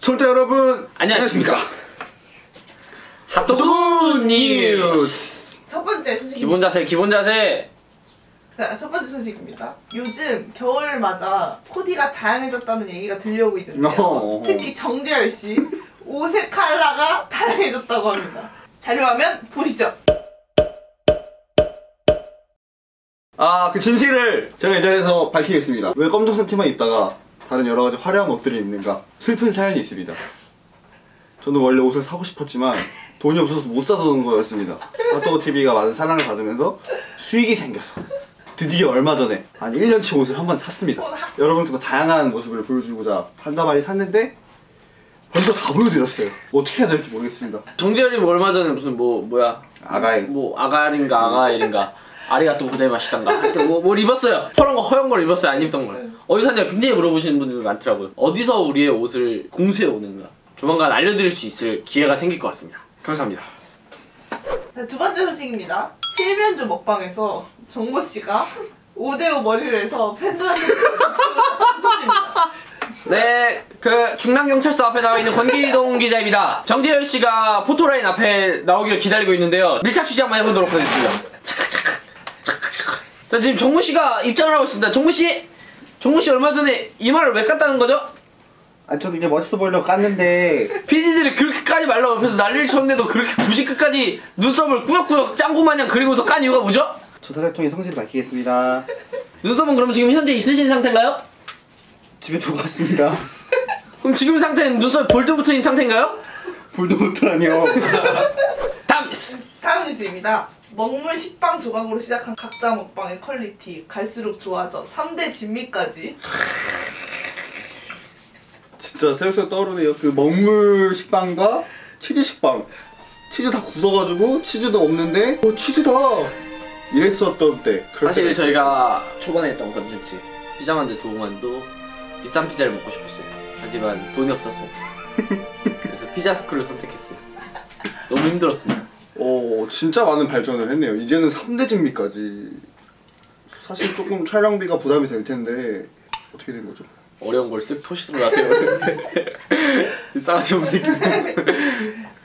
시청자 여러분 안녕하십니까. 핫도그 뉴스 첫 번째 소식입니다. 기본 자세 기본 자세 자, 첫 번째 소식입니다. 요즘 겨울을 맞아 코디가 다양해졌다는 얘기가 들려오고 있는데요. 어. 특히 정재열 씨 옷의 컬러가 다양해졌다고 합니다. 자료화면 보시죠. 아 그 진실을 제가 이 자리에서 밝히겠습니다 왜 검정색 티만 입다가 다른 여러 가지 화려한 옷들이 입는가? 슬픈 사연이 있습니다. 저는 원래 옷을 사고 싶었지만 돈이 없어서 못 사던 거였습니다. 핫도그 TV가 많은 사랑을 받으면서 수익이 생겨서 드디어 얼마 전에 한 1년치 옷을 한번 샀습니다. 여러분들과 다양한 모습을 보여주고자 한 다발이 샀는데 벌써 다 보여드렸어요. 어떻게 해야 될지 모르겠습니다. 정재열이 뭐 얼마 전에 무슨 뭐 뭐야? 아가이. 뭐 아가린가 아가일인가? 아리가또 고데마시단가? 하여튼 뭐, 뭘 입었어요? 퍼런 거 허연 걸 입었어요? 안 입던 걸 어디서 샀냐 굉장히 물어보시는 분들 많더라고요 어디서 우리의 옷을 공수해 오는가 조만간 알려드릴 수 있을 기회가 생길 것 같습니다 감사합니다 자, 두 번째 소식입니다. 칠면조 먹방에서 정모 씨가 5대5 머리를 해서 팬들한테. 네, 그 중랑경찰서 앞에 나와 있는 권기동 기자입니다. 정재열 씨가 포토라인 앞에 나오기를 기다리고 있는데요. 밀착 취재 한번 해보도록 하겠습니다. 착각, 착각, 착각, 착각. 자, 지금 정모 씨가 입장을 하고 있습니다. 정모 씨, 정모 씨 얼마 전에 이마를 왜 깠다는 거죠? 아 저도 이제 멋있어 보이려고 깠는데 PD들이 그렇게까지 말라고 옆에서 난리를 쳤는데도 그렇게 굳이 끝까지 눈썹을 꾸역꾸역 짱구 마냥 그리고서 깐 이유가 뭐죠? 조사를 통해 성실히 밝히겠습니다 눈썹은 그럼 지금 현재 있으신 상태인가요? 집에 두고 왔습니다 그럼 지금 상태는 눈썹에 본드 붙어있는 상태인가요? 다음 뉴스. 다음 뉴스입니다. 먹물 식빵 조각으로 시작한 각자 먹방의 퀄리티 갈수록 좋아져 3대 진미까지. 진짜 새록새록 떠오르네요. 그 먹물 식빵과 치즈 식빵. 치즈 다 굳어가지고 치즈도 없는데 어 치즈다! 이랬었던 때 사실 저희가 초반에 했던 컨텐츠 피자 만들 도구만도 비싼 피자를 먹고 싶었어요. 하지만 돈이 없었어요 그래서 피자 스쿨을 선택했어요. 너무 힘들었습니다 어 진짜 많은 발전을 했네요 이제는 3대 진미까지 사실 조금 촬영비가 부담이 될 텐데 어떻게 된 거죠? 어려운 걸 쓱 토시로 하세요 싸가지 없는 새끼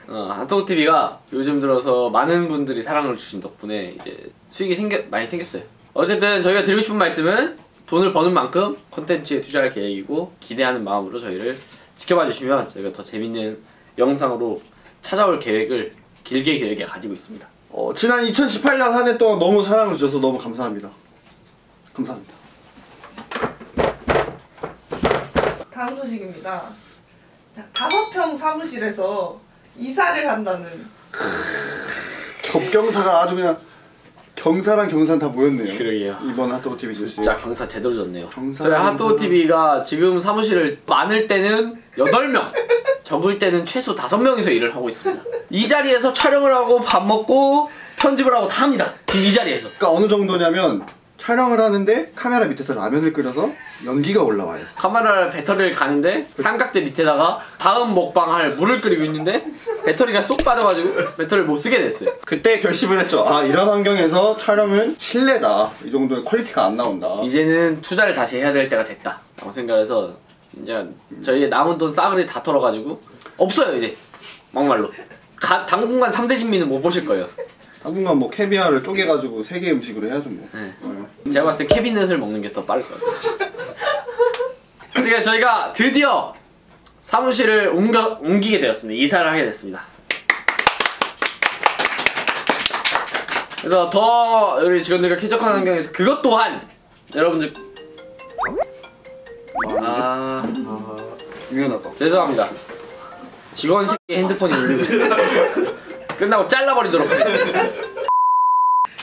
어, 핫도그 TV가 요즘 들어서 많은 분들이 사랑을 주신 덕분에 이제 수익이 생겨 많이 생겼어요. 어쨌든 저희가 드리고 싶은 말씀은 돈을 버는 만큼 컨텐츠에 투자할 계획이고 기대하는 마음으로 저희를 지켜봐 주시면 저희가 더 재밌는 영상으로 찾아올 계획을 길게 길게 가지고 있습니다. 어, 지난 2018년 한 해 동안 너무 사랑을 주셔서 너무 감사합니다 감사합니다 다음 소식입니다. 자, 다섯 평 사무실에서 이사를 한다는 겹경사가 아주 그냥 경사랑 경산 다 모였네요 그러게요. 이번 핫도그 TV 뉴스 진짜 경사 제대로 졌네요. 경사, 저희 핫도그. TV가 지금 사무실을 많을 때는 8명, 적을 때는 최소 5명이서 일을 하고 있습니다. 이 자리에서 촬영을 하고 밥 먹고 편집을 하고 다 합니다. 이 자리에서. 그러니까 어느 정도냐면 촬영을 하는데 카메라 밑에서 라면을 끓여서 연기가 올라와요. 카메라 배터리를 가는데 삼각대 밑에다가 다음 먹방 할 물을 끓이고 있는데 배터리가 쏙 빠져가지고 배터리를 못 쓰게 됐어요. 그때 결심을 했죠. 아 이런 환경에서 촬영은 실례다. 이 정도의 퀄리티가 안 나온다. 이제는 투자를 다시 해야 될 때가 됐다. 라고 생각해서 이제 저희 남은 돈 싸그리 다 털어가지고 없어요 이제 막말로. 가, 당분간 3대 진미는 못 보실 거예요. 당분간 뭐 캐비아를 쪼개가지고 세계 음식으로 해야죠 뭐. 네. 제가 봤을 때 캐비넷을 먹는 게 더 빠를 것 같아요. 어떻게 저희가 드디어 사무실을 옮겨, 옮기게 되었습니다. 이사를 하게 됐습니다. 그래서 더 우리 직원들과 쾌적한 환경에서 그것 또한 여러분들 아 중요하다. 죄송합니다. 직원 새끼 핸드폰이 울리고 있어요. 끝나고 잘라버리도록 하겠습니다.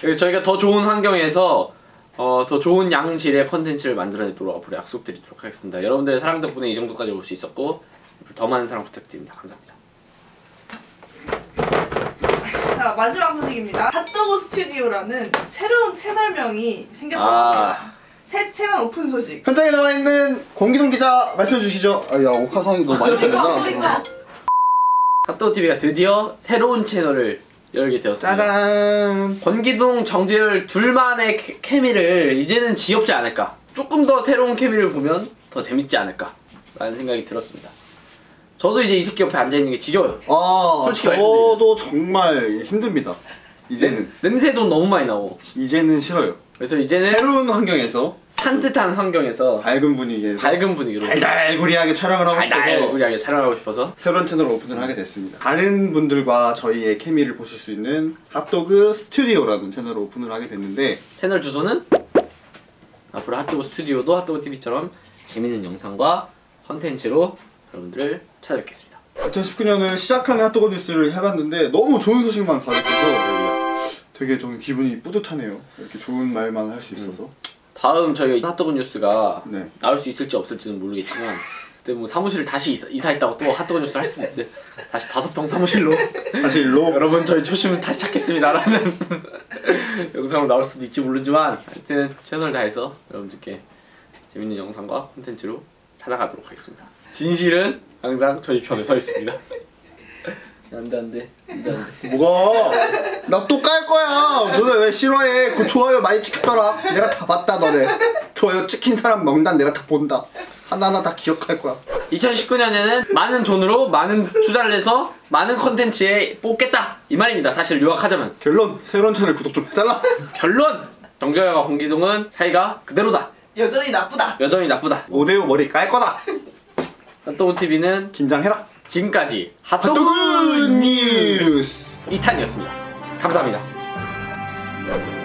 그리고 저희가 더 좋은 환경에서 어, 더 좋은 양질의 컨텐츠를 만들어내도록 앞으로 약속드리도록 하겠습니다. 여러분들의 사랑 덕분에 이 정도까지 올 수 있었고 더 많은 사랑 부탁드립니다. 감사합니다. 자 마지막 소식입니다. 핫도그 스튜디오라는 새로운 채널명이 생겼다고 아. 합니다. 새 채널 오픈 소식. 현장에 나와 있는 권기동 기자 말씀해 주시죠. 아 야 오카상이 너무 많이 들린다. 핫도그 TV가 드디어 새로운 채널을 열게 되었습니다. 짜잔. 권기동, 정재열 둘만의 케- 케미를 이제는 지엽지 않을까. 조금 더 새로운 케미를 보면 더 재밌지 않을까. 라는 생각이 들었습니다. 저도 이제 이 새끼 옆에 앉아 있는 게 지겨워요. 아 솔직히 저도 정말 힘듭니다. 이제는 냄새도 너무 많이 나고. 이제는 싫어요. 그래서 이제는 새로운 환경에서 산뜻한 환경에서 밝은 분위기에서 밝은 분위기로 달달구리하게 촬영을 하고 싶어서 달달구리하게 촬영하고 싶어서 새로운 채널을 오픈을 하게 됐습니다. 다른 분들과 저희의 케미를 보실 수 있는 핫도그 스튜디오라는 채널을 오픈을 하게 됐는데 채널 주소는 앞으로 핫도그 스튜디오도 핫도그 TV처럼 재밌는 영상과 컨텐츠로 여러분들을 찾아뵙겠습니다. 2019년을 시작하는 핫도그 뉴스를 해봤는데 너무 좋은 소식만 가득해서 되게 좀 기분이 뿌듯하네요. 이렇게 좋은 말만 할 수 있어서. 다음 저희 핫도그 뉴스가 네. 나올 수 있을지 없을지는 모르겠지만 그때 뭐 사무실을 다시 이사, 이사했다고 또 핫도그 뉴스 할 수도 있어요. 다시 다섯 평 사무실로 사실 일로 여러분 저희 초심을 다시 찾겠습니다라는 영상으로 나올 수도 있지 모르지만 하여튼 최선을 다해서 여러분들께 재밌는 영상과 콘텐츠로 찾아가도록 하겠습니다. 진실은 항상 저희 편에 서 있습니다. 안돼 안돼 안돼 안돼. 뭐가? 나 또 깔 거야. 너네 왜 싫어해? 그 좋아요 많이 찍혔더라. 내가 다 봤다 너네. 좋아요 찍힌 사람 명단 내가 다 본다. 하나하나 다 기억할 거야. 2019년에는 많은 돈으로 많은 투자를 해서 많은 컨텐츠에 뽑겠다 이 말입니다. 사실 요약하자면 결론 새로운 채널 구독 좀 해달라. 결론 정재혁과 공기동은 사이가 그대로다. 여전히 나쁘다. 여전히 나쁘다. 5대5 머리 깔 거다. 핫도그 TV는 긴장해라. 지금까지 핫도그 핫도그 뉴스. 2탄이었습니다. 감사합니다.